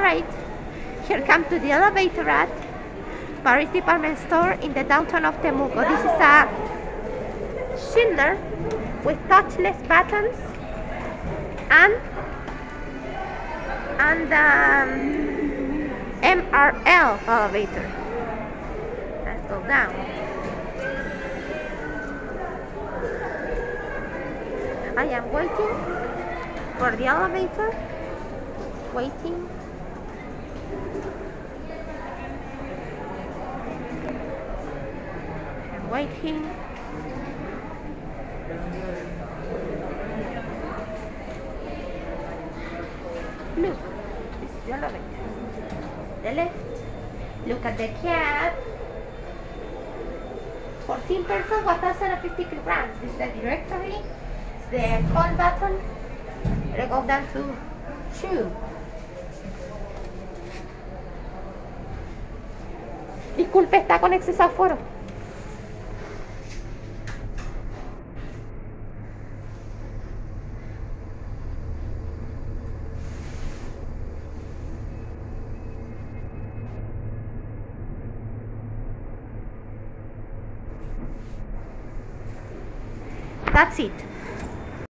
Alright, here come to the elevator at Paris department store in the downtown of Temuco. This is a Schindler with touchless buttons and and um, MRL elevator. Let's go down. I am waiting for the elevator. Waiting. I'm waiting. Look, is the elevator. The left. Look at the cab. 14 person, 1050 kilograms. This is the directory. It's the call button. Let's go down to two. Disculpe, está con exceso aforo. That's it.